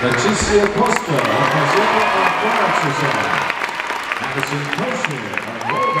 Leticia Costa, Kazuka Akora Cesar, Madison Kosher, and Robert.